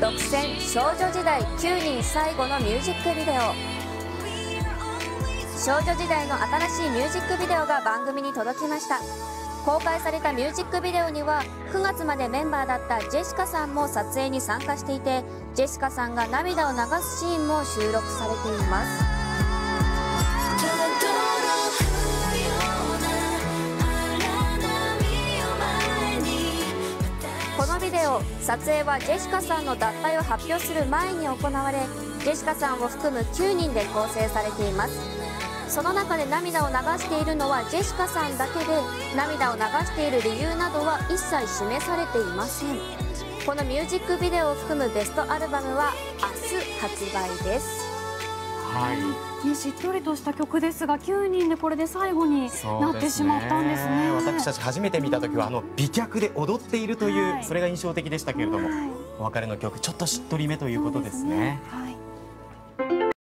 独占少女時代9人最後のミュージックビデオ。少女時代の新しいミュージックビデオが番組に届きました。公開されたミュージックビデオには9月までメンバーだったジェシカさんも撮影に参加していてジェシカさんが涙を流すシーンも収録されています。ビデオ。撮影はジェシカさんの脱退を発表する前に行われジェシカさんを含む9人で構成されています。その中で涙を流しているのはジェシカさんだけで涙を流している理由などは一切示されていません。このミュージックビデオを含むベストアルバムは明日発売です。はい、ね、しっとりとした曲ですが9人でこれで最後になってしまったんですね、ね、私たち初めて見た時はあの美脚で踊っているという、はい、それが印象的でしたけれども、はい、お別れの曲ちょっとしっとりめということですね。すね。はい